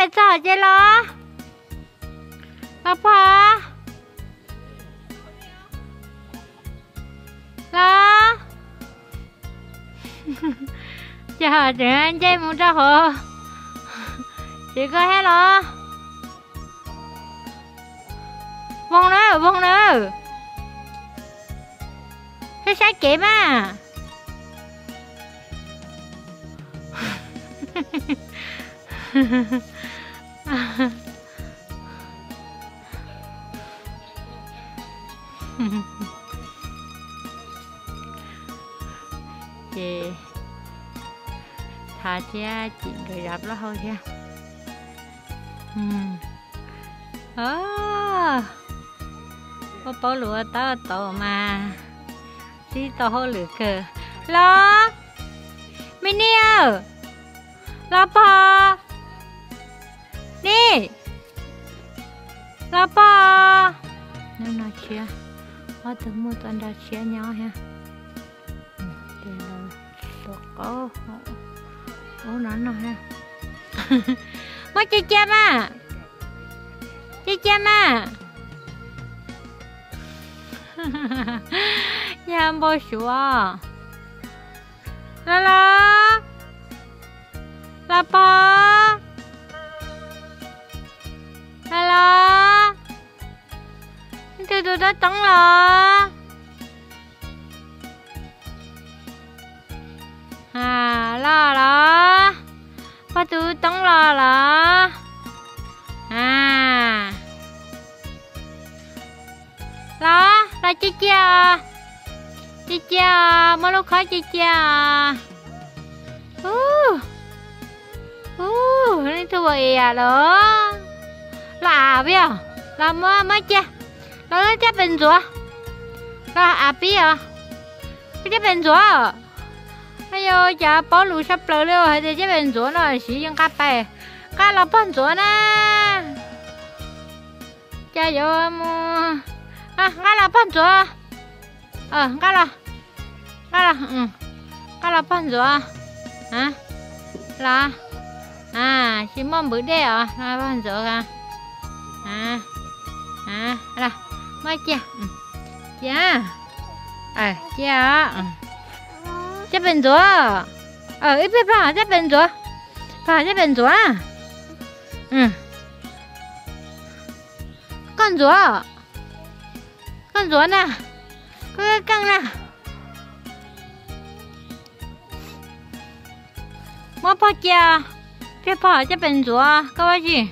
เป็นสาวเจเหรอแล้วพอเหรอ Chà, chuyện anh chơi muốn ra hả? Chị có hết rồi Vâng nữa, vâng nữa Thế sao chị mà chị thả chia chị rồi đập nó thôi nha. Ừ ờ. Có bao lúa tao tổ mà. Đi tổ hô lửa cơ lo mini ơ lo bò đi. Lo bò nên nói chia? Ở từ mua toàn đã chia nhau ha. Thì là tổ có ô nó nó ha. Mà chơi mà nhà bố chú à la la hello? La la từ từ tấn là à la la có tôi tấn la la à. La la chị chị à? Chị chị à? Mà lúc khó chị chị à? Uh uh ini tuh à lo là biết là mà mà chị là nó chép bên rùa là à biết à cái chắc bên rùa ai yo giờ bỏ lũ sắp lỡ luôn hay thì chắc bên rùa nó sử dụng cá bè cá là bên rùa nè. Chả yo mua. À cá là bên rùa ờ cá là cá là ừ. Cá là bên rùa hả? Là. À chỉ mong bữa đây à bên rùa à à à là mai chia chia à chia ừ. Dạ. À, ừ. bên chỗ ờ ít biết phải cha bên chỗ phải cha bên rùa ừ. Con chỗ con chỗ nè. Có căng nè. Mua bao chia biết phải cha bên chỗ các bác chị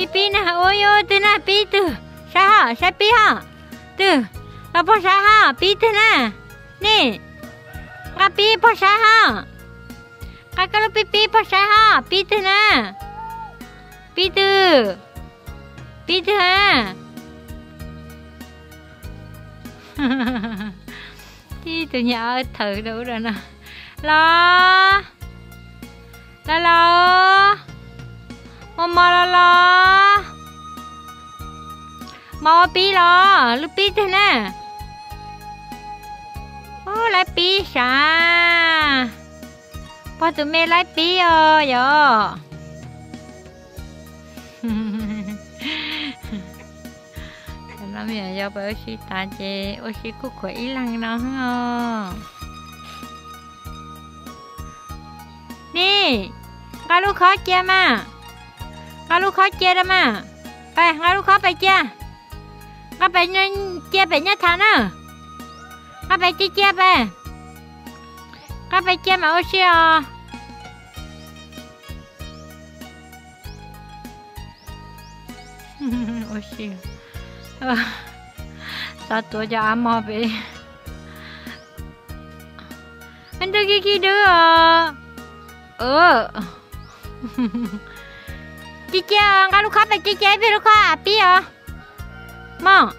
pi pi nè ôi ôi từ na pi từ sa ha sa pi ha từ là po sa ha pi từ na, nè. Cái pi sa ha cái cái pi pi sa ha pi từ na, pi từ pi từ ha đi từ nhà thử đủ rồi nè. Lo. Lo lo. Mama la la. Mama pi lo, lu pi thế nè. Ô lại pi sa. Ba tụi mẹ lại pi ờ giờ. Nó mẹ giờ bởi si ta chê, ô si cô khỏe lăng nó hả? Nè, cái lúc khó chưa mà. งั้นลูกเ ngay lúc khó chia ra mà. Bài ngay lúc khó bài chia ngay bài nên chia bài nhất thằng à ngay bài chia chia bài ngay bài chia mà ô xia à ô xia sao tôi cho ăn mò vậy. Anh đưa kia kia đưa ờ. chị chơi ngã lúc khắp này chị chơi biết lúc khắp biết à mong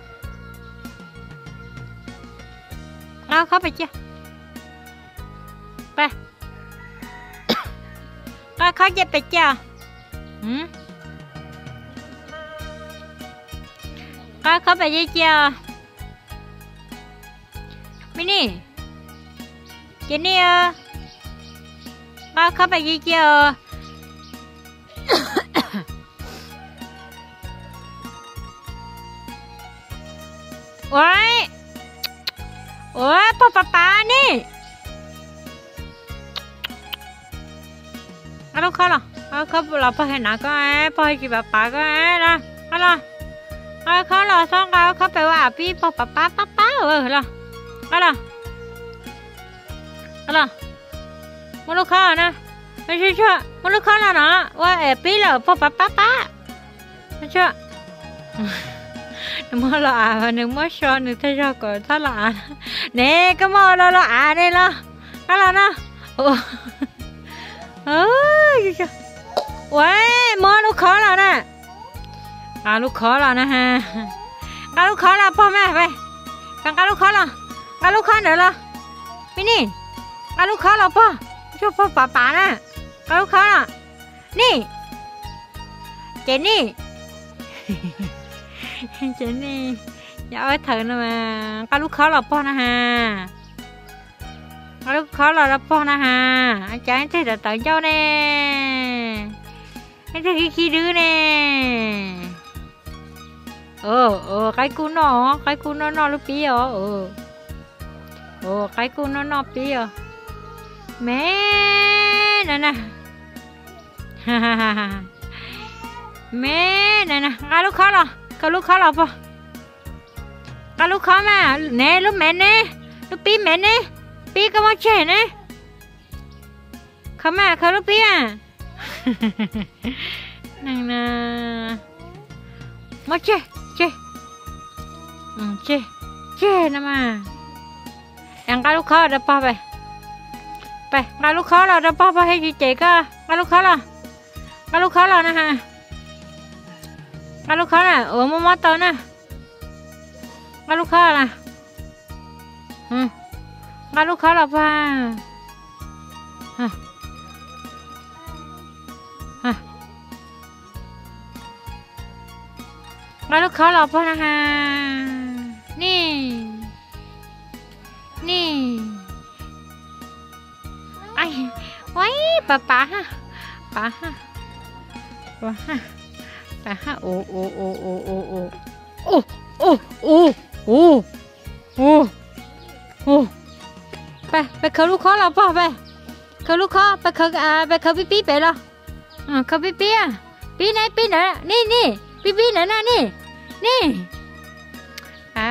ngã khắp này chị ba. Ngã khắp chị bị chị ừ. Ngã khắp này chị chị mini. Chị nè ngã khắp này chị chị โอ้ยพ่อป๊าป๊านี่เอาลูกเขาเหรอเอาเขาเราพ่อเห็นนะก็ไอ้พ่อให้กินป๊าป๊าก็ไอ้นะเอาล่ะเอาเขาเหรอซ่องเขาเขาไปว่าพี่พ่อป๊าป๊าป๊าป๊าเออเหรอเอาล่ะเอาล่ะมาลูกเขานะไม่ใช่ช่วยมาลูกเขาแล้วนะว่าเอพี่เหรอพ่อป๊าป๊าป๊าไม่ช่ว mơ mà lo à đừng mơ cho đừng thấy ra cổ thắt là à nè, cái mơ lo lo à đây lo. Cái là nó. Ơi ôi mơ lúc khó là nè. À lúc khó là nè ha. Cái lúc khó là po mẹ vậy. Cái cái lúc khó là cái lúc khó nữa là mini cái lúc khó là po cho po bà bà nè. Cái lúc khó là nè chị nè chị nè dạ ơi thử nè mà cái lúc khó là po nè ha cái lúc khó là po nè ha anh trái thì là tự cho nè anh thấy khi khi đứa nè ờ ờ cái cu nó cái cu nó nó lúc bí ờ ờ ờ cái cu nó nó bí ờ mẹ nè nè ha ha ha ha mẹ nè nè cái lúc khó là cái lúc khó là po cái lúc khó mà. Nè, lúc mẹ nè. Lúc bí mẹ nè. Bí cái món trẻ nè. Không à không lúc bí à. Này nè. Món trẻ trẻ. Ừ trẻ. Trẻ nè mà. Ăn cái lúc khó là po vậy? Vậy cái lúc khó là đó po po hay gì chị cơ? Cái lúc khó là lúc khó là nè ha อาลูกค้าน่ะเออมมอตอน่ะอาลูกค้าล่ะอืมาลูกค้าหรอป้าฮะฮะอาลูกค้าหรอป้านะฮะนี่ นี่ไอ้ไว้ป้าป้าฮะป้าฮะป้าฮะ ไปเขาลูกคอเราป่ะไปเขาลูกคอไปเขาอ่าไปเขาปีปีไปแล้วอ่าเขาปีปีอะปีไหนปีไหนนี่นี่ปีปีไหนน่ะนี่นี่อ่า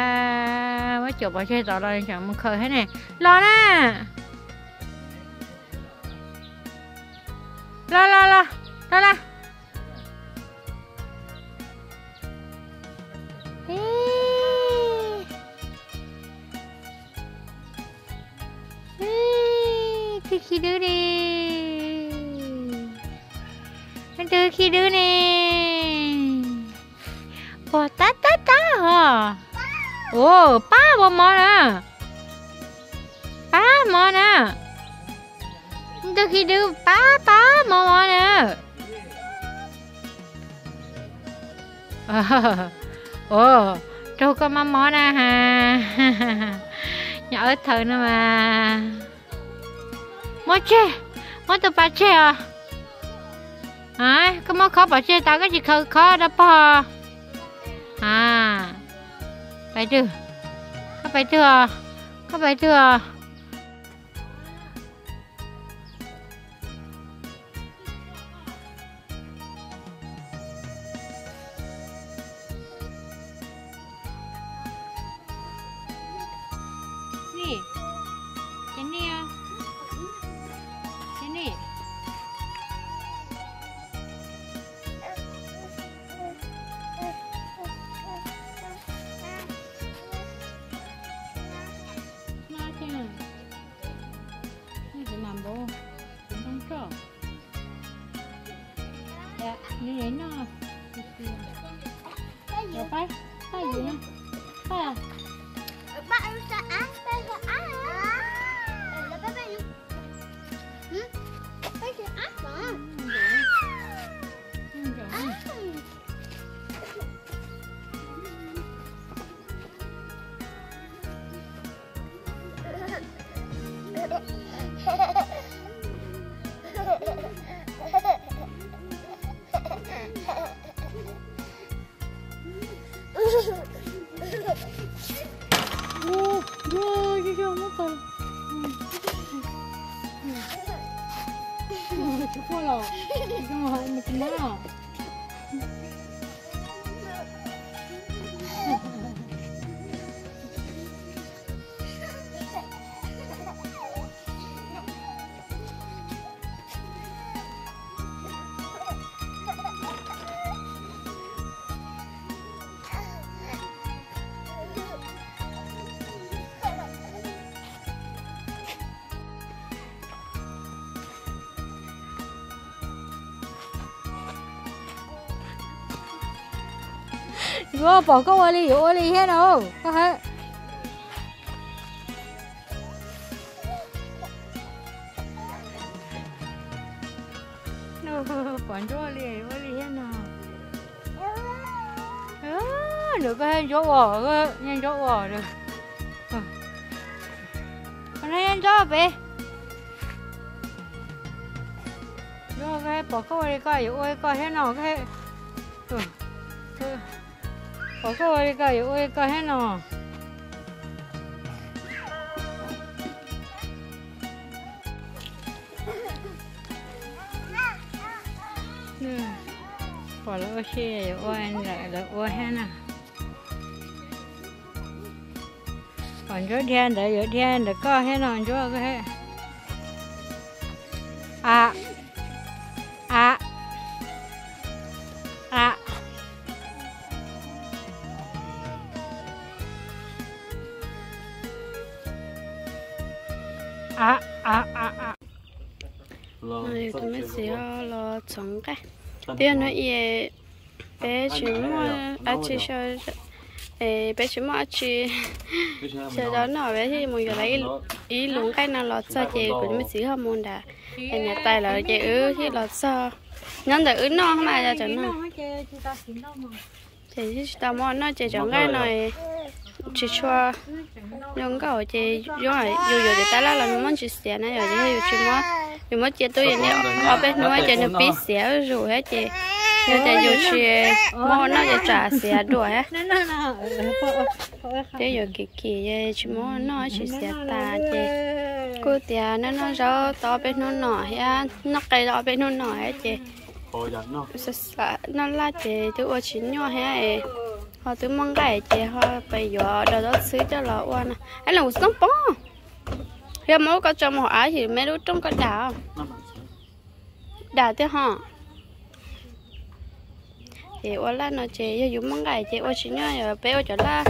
ว่าจบว่าใช่ต่อเราอย่างมันเคยให้ไหนรอนะรอรอรอรอละ khi đứa đi đưa khi đứa nè. Ồ ta ta ta hả? Ồ ba bò mò nè Ba mò nè đưa khi đứa ba ba mò mò nè Ồ, trâu có mò mò nè ha Nhỏ thử nè mà. Mó chê. Mó tụi bà chê à? À Cái mó khó bà chê tao cái gì khó khó đó bà À. Phải chưa? Có phải chưa? Có phải chưa? Vô bỏ câu ở đi ở đi hết đâu? Có hết. No còn chỗ đi ở đi hết nào? Được cái chỗ bỏ nhanh chỗ bỏ được. Còn đây nhanh chỗ về rồi cái bỏ câu đi coi ôi coi hết nào, cái ừ. Ừ. bỏ câu đi ôi coi thế nào Ừ. bỏ ôi lại là chỗ thiên để chỗ thiên để coi thế nào chỗ cái à à sống cả tiền nó ye bé chỉ mua à chỉ cho bé chỉ mua chỉ sau đó nó bé thì mình giờ lấy ý luôn cái nào lọt sao chị cũng mới xí không? muốn đã. Em nhà tài là chị ứ thì lọt sao nhân đã ứ nó không ai ra chẳng nào chị tao món nó chị chẳng cái này. Chị cho nhưng cậu chị rồi dù rồi chị ta là làm món chị sẽ này rồi chị hiểu chị mua thì mới chị tôi nhớ ở bên nói chị nó biết xéo rồi. hết chị. Như chị dù chị mua nó chị trả xéo rồi hết thế giờ kỳ kỳ chị mua nó chị xéo ta chị. cô tiệt nó nó rau to bên nó nổi nó cây đó bên nó nổi hết chị? Nó. Là chị tôi ở chín nhỏ hết họ tôi mong cái chị họ bây giờ đó đó xứ cho lọ quan, nè à. ấy là một sống bông khi mỗi có trong ái thì mấy đứa trong có đào đào thế hả thì qua là nó chị giờ dùng mong cái chị qua chỉ nhớ giờ bé ở chỗ là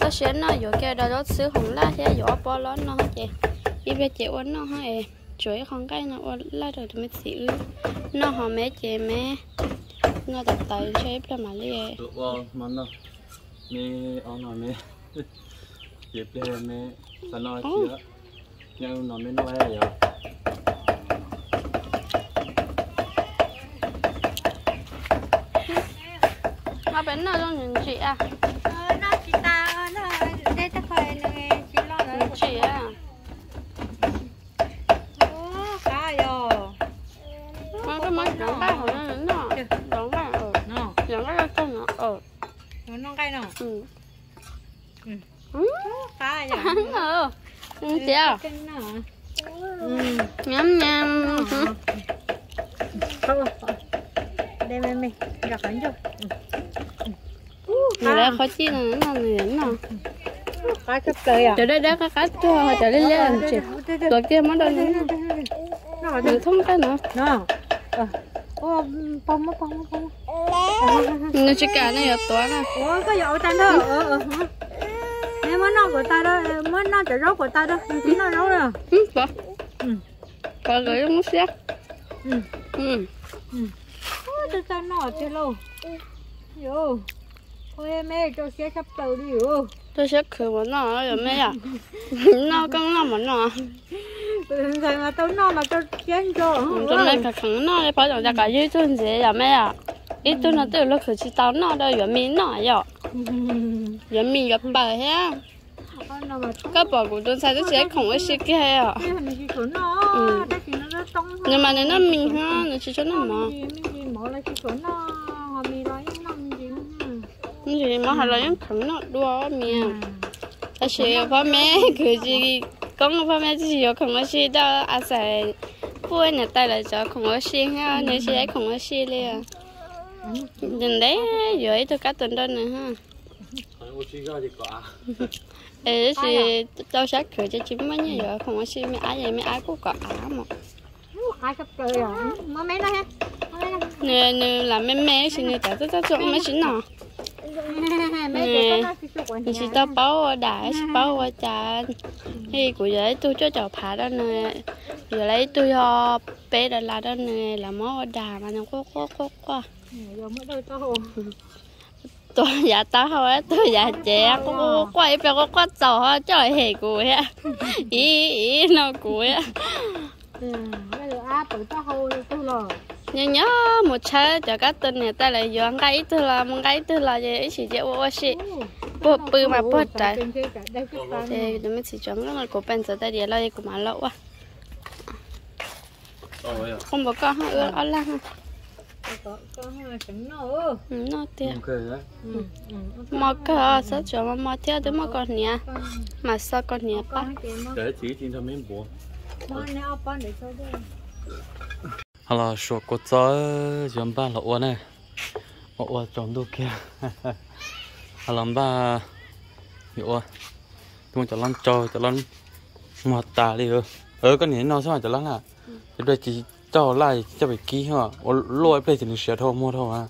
nó sẽ nó giờ đồ đó xứ hồng lá sẽ giờ bỏ lon nó hả chị? Đi về chị qua nó hả ê chuối không cái nó qua lá rồi thì mới xỉu nó họ mấy chị mấy nó tập tay chơi cho mà liền mẹ ông nói mẹ. Đây mẹ ta nói chưa nhưng nó mới nói vậy nó bên nào trong những chị à? Nó chỉ ta nó đây ta phải nó chỉ lo những chị à? Ô cá yo nó cái mấy đóng ba hồi nó nó đóng ba ở nó. Đóng ba trong nó. Ở nó nó cái nó ừ. Ừ. ừ. Cá yo hắn ở ừ chị à cái nó ừ nhắm nhắm không đây mẹ mẹ gặp ảnh cho người đây khó chi là nó làm gì nữa cá chép tơi à? Trời đất đất cá cá chua trời lên lên. Ờ, Chị rồi kia mất rồi nữa. nó không cái nữa. Nó ô bông bông bông bông nó chỉ cả này là to nè ô có dầu tan đó. Ờ ờ em mới nấu của ta đó. Mới nấu chả rốt của ta đó. Chỉ nấu rau rồi ừ bà có ừ. gửi cho muốn xé ừ. Ừ. Ừ. Tôi ta nấu chưa lâu vô em ơi cho xe sắp tới đi yo tôi sẽ khử một nó rồi mấy à? Nó con nó một nó. Rồi mà tôi nó mà tôi chén cho tôi lấy cả khẳng nó để bảo đảm cả dưới tuần gì à mấy à? Ít tuần nó từ lúc khử chỉ tao nó đâu rồi mình nó rồi rồi mình gặp bà ha nó các bà của tôi sai tôi sẽ không có sự kia à? Nó Ừ. nó nhưng mà nếu nó mình ha nó chỉ cho nó mà. mình mở lại cái của nó họ mình nói nữa nhưng mà họ là những khẳng nó đua miệng ta sẽ có mẹ cái gì công phong mẹ chỉ có không có gì đó à sai bữa nhà tay là cho không có gì ha nếu gì không có gì liền đừng đấy rồi tôi cắt tuần đó nữa ha ê thì tao sẽ cười cho chúng mấy như vậy không có gì mấy ai vậy mấy ai cũng có á mà ai sắp rồi mới mấy đó ha nè nè là mẹ mẹ xin người ta ta cho mấy xin nào thì chỉ tao ở đại bảo ở cha thì của vậy tôi cho cháu phá đó nè. Giờ lấy tôi ho bé đó là đó nè là mó đà mà nó có có có có tôi dạ tao hỏi tôi dạ trẻ có quay phải có có tàu ha trời hè của á. Ý ý nó của á. Bây giờ á tự tao hồ tôi rồi nhớ nhớ một trái cho các tên này ta lại dọn cái thứ là một cái thứ là gì chỉ chỉ ô xí bộ bự mà bộ trái thì nó mới chỉ chọn cái của bên giờ ta đi lại của mà lâu à? Không có con ha có có hai trứng nữa nó tiệt ok đấy. Mà cái sao cho mà mà theo tới mà con nhỉ? mà sao con nhỉ ba để chỉ tin thằng mình bố con nè con để cho đây Hello, số của cháu chúng ba là uốn này, một uốn trồng đồ kia. Hello ba, hiểu chúng ta lăn trâu, ta lăn mọt tà đi ơ. Ờ cái này nó sao ta lăn à? Cái đây chỉ cho lại cho bị ký hả? Lôi play thì nó sẽ thôi mua thôi à.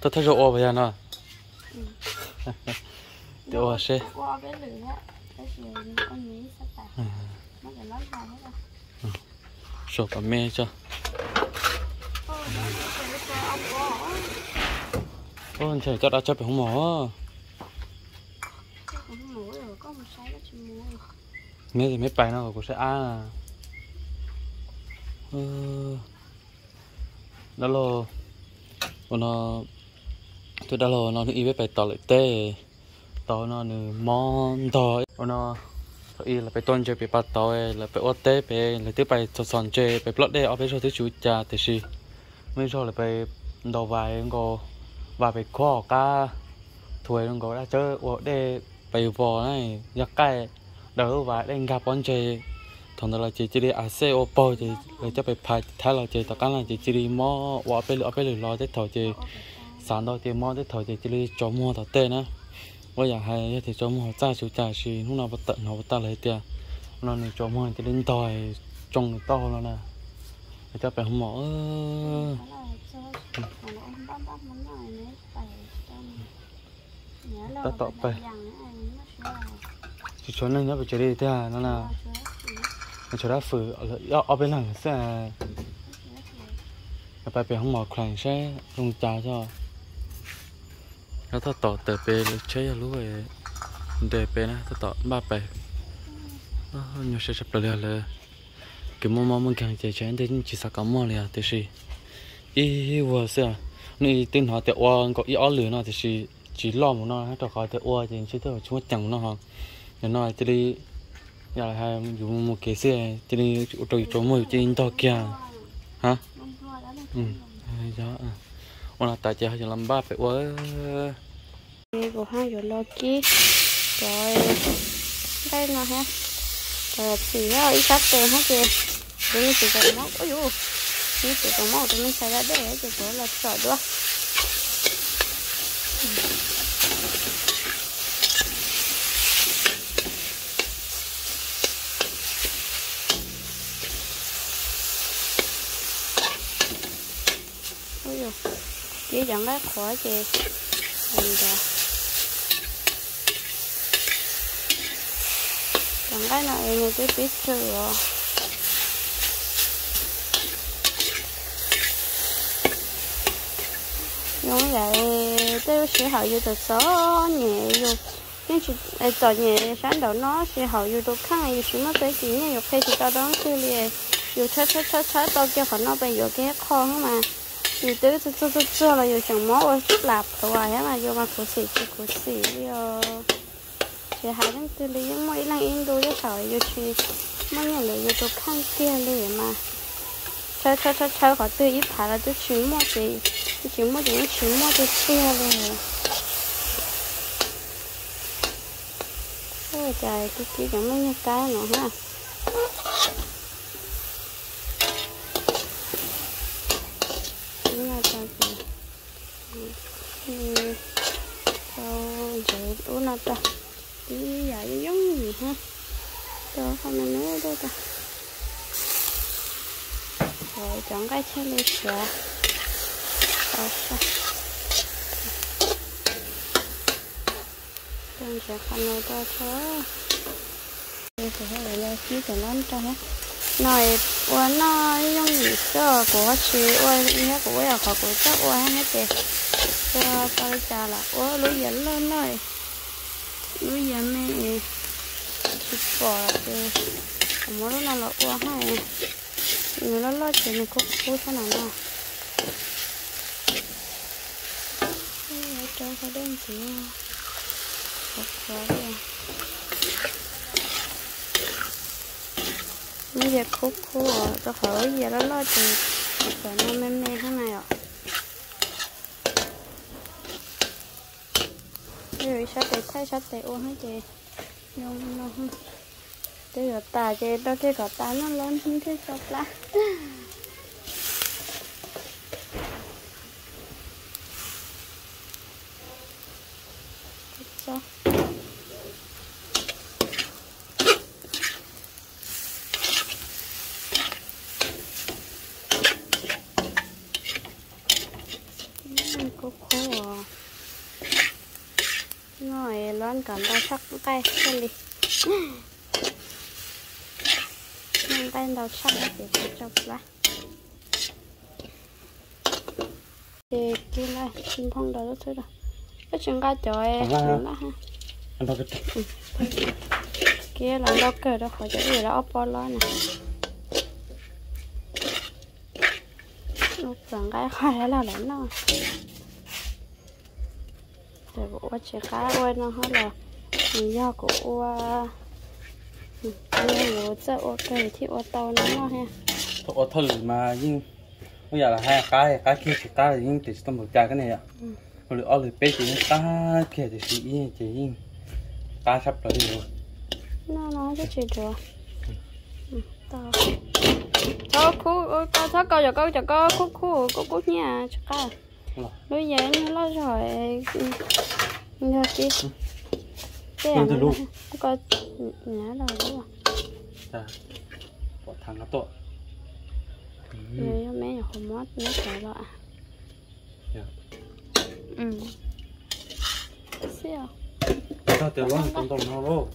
Tôi thấy rồi bây giờ con nó phải nói ra hết cả mẹ cho. Ôi, trời cho đã chấp phải không mỏ. Mẹ thì mẹ bài nào của sẽ a à. Ờ. Đó là nó Tôi đã lo nó đi với bài tỏ lại tê Tỏ nó nữ món tỏ nó ý là phải tôn chơi bị bắt tàu là phải ốt tế phải là tiếp phải cho sòn chơi phải plot đây ở bên số thứ chủ cha thì gì mấy số là phải đầu vài ngô và phải khó cả thuê ngô đã chơi ốt đây phải vò này giặc cái, đỡ vài đánh gặp bọn chơi thằng đó là chỉ chỉ đi à xe ô tô thì để cho phải phải thay là chơi tất cả là chỉ chỉ đi mò ở bên ở bên lo tới thầu chơi sáng đó thì mò tới thầu thì chỉ đi cho mua thầu tên nữa bây giờ hay thì cho mua cha chú cha xí lúc nào bắt tận nó bắt ta lấy tiền nó này cho mua thì đến tỏi trồng to nó nè để cho phải không mỏ ta tọ phải chỉ cho nên nó phải chơi đi thế à nó là nó cho ra phử ở ở bên hàng sẽ phải phải không mỏ khoản sẽ dùng trà cho nó thọ tỏ tờ bê chơi ở lúc ấy đề bê nè thọ tỏ ba bê nhiều sẽ chụp lại là cái mồm mồm mình càng chơi chơi thì chỉ sao có mồm liền thì gì ý vừa xem này tin họ thì oan có ý ở lửa nó thì chỉ chỉ lo một nó hết rồi khỏi thì oan thì chỉ thôi chúng chẳng nó hông để nói thì đi giờ là hai dùng một cái xe thì đi chỗ chỗ một trên to kia hả ừ đó à ona tại chơi cho làm ba phải quá. Của hai rồi rồi đây nè ha rồi chỉ là ít cắt tiền hết kìa rồi mình chỉ cần móc ôi dồi. Như chỉ cần móc thì mình sẽ ra để chỉ có là sợ được. Ôi dồi chỉ chẳng lát khỏi chè mình ra chẳng cái này người cái biết chưa giống vậy tôi sẽ hậu yêu được số nhẹ rồi nhưng chỉ tỏ nhẹ sáng đầu nó sẽ hậu yêu được khác yêu chỉ mất tới chỉ nhẹ yêu khi thì tao đón sư liền dù chết chết chết chết tao cho họ nó bây giờ cái khó mà thì tới tôi tôi tôi tôi là yêu chẳng mó ở chút lạp rồi á mà yêu mà cố xỉ chỉ cố xỉ yêu chỉ hai đứa tôi lấy mỗi lần in đôi cho sợ yêu chỉ mỗi ngày lấy yêu tôi khăn kia lấy mà. Chơi chơi chơi chơi họ tự ít phá là tôi chỉ mua gì? Chỉ mua gì? Chỉ mua cái kia lấy ôi ôi trời, cái kia chẳng mấy như cái nữa ha. đúng là trời gì ừ thôi rồi đủ nào ta đi giờ giống gì ha đâu không nữa đâu ta rồi, chọn cái chơi lên sữa rồi, sao? Chọn sẽ khăn nói cho thế đây thì phải là khi cho nó cho hết nói ủa, nó giống gì sơ của chị. Ủa nhớ của ở khỏi của chắc ủa hết kìa. Cho tôi trả là ủa lúa dẫn lên rồi lúa dẫn mẹ thì bỏ thì mỗi lúc nào là ủa hay. Người nó lo chuyện này cũng vui thế nào nào cho cái đơn chỉ khó khó rồi bây giờ khúc khô rồi tôi khỏi giờ nó lo chuyện phải nó mềm mềm thế này à. ạ rồi sao để thay sao để uống hết chị? Nhung nó thế cái ta cái đó cái gọt ta nó lớn không thế chọc lá sao cô khô à ngồi loan cảm ta sắc tay chân đi. Nhưng tay đầu sắc để cho chọc lá thì kia là xin thông đó thôi rồi. Cái chuyện cá ha. Ăn đâu cái kia là đó cờ đó khỏi chỗ gì đó ốp lo nè lúc rằng cái khai là lớn đâu rồi bộ chỉ cá quên nó hết là do của sẽ ô cây thì ô tàu nó nó ha. Thôi thử mà nhưng bây giờ là hai cái cái kia chỉ ta là nhưng chỉ tao một cái này ạ. Còn được ở được bé chỉ ta kia thì chỉ nhưng ta sắp tới rồi. Nó nó cái chuyện rồi tao cho khu có thắc câu cho câu cho câu khu khu khu khu nhà cho câu bây giờ nó rồi giờ kia cái từ lúc có nhá rồi đúng không à bỏ thằng nó tội rồi mẹ nhỏ không mót nó phải lo à ừ siêu tao từ lúc con tôm nó luôn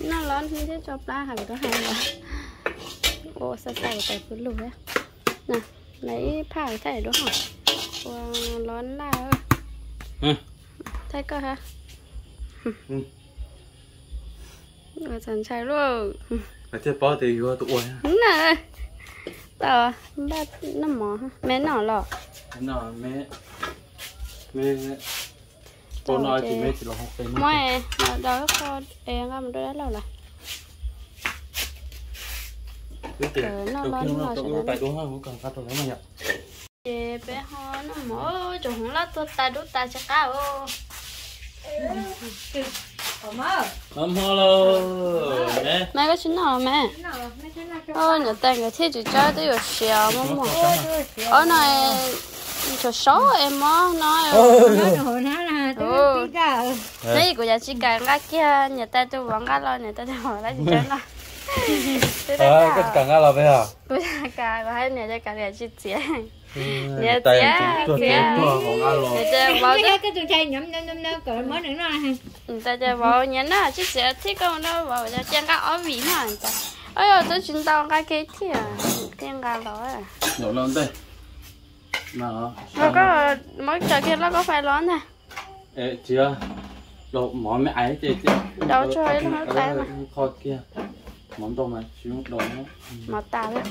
nó lớn như thế cho ba hàng có hàng rồi ô sao sao phải phun lùi á nè lấy phẳng thay đúng không và lớn là ừ thay cơ hả? Ừ. Rồi sẵn sàng luôn. Phải chơi bao thì vừa tụi nè tao ba nó mỏ mẹ nó lọ. Nó mẹ mẹ cô nói thì mẹ chỉ là học cái mẹ nó đó có em làm đó lâu rồi cái tiền đầu tiên nó tụi tại đúng không cần phát rồi mà nhập chị bé ho nó mỏ chỗ không là tôi ta đút ta chắc cao Mắm hello. mẹ mẹ có chín nào mẹ ôi nhà tay người thiết chỉ cho tôi được xèo mà mà ở này cho số em á nói đấy của nhà chị cả cái kia nhà tay tôi vẫn cái lo nhà tay tôi hỏi lại chị cho nó à cái càng là bây giờ của nhà cả của hai nhà tay cả nhà chị chị Dạ dạ dạ. dạ dạ dạ. Dạ báo cái cái tôi chơi nhắm nhắm nhắm nhắm cỡ mới nữa ha Dạ dạ báo nhắn là chiếc xe thích không đâu bảo dạ chàng các áo vĩ hả Dạ Ôi dồi tôi chúng tao cái kế thì à Thiên gà đó à. Lộ lắm đây. Nào. Mà có mỗi trò kia nó có phải lón nè Ê chưa? Lộ mỏ mẹ ấy chứ. Đâu cho ấy nó ờ, tay mà. Kho kia. Món đồ mà chúng đồ nó Mỏ tà đấy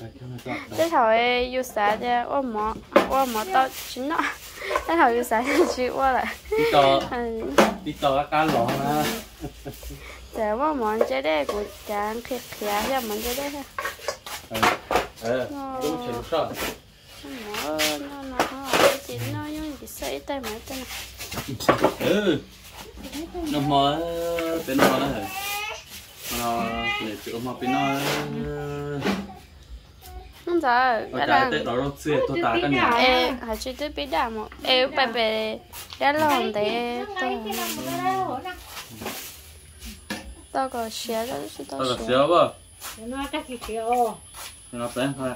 cái này cho cái thời thì ô mỏ ô mỏ tao chính nó cái thời yêu xã thì chỉ ô lại. Đi to đi to cá lỏng á để mà món chơi đây của chàng khét khét cho món chơi đây ha ờ. Đúng chính xác mỏ nó nó nó chỉ nó như chỉ xây tay mà tay này ừ. Nó mò bên nó đó hả? Nó để chịu mà bên nó không sợ ở đã trái là tết đó nó xưa tôi tá cái này ê hãy chỉ tới biết đảm một ê bè bè đã lòng thế tôi tôi có xé đó chứ tôi tôi là xé bơ. Nó chắc gì kiểu nó bé thôi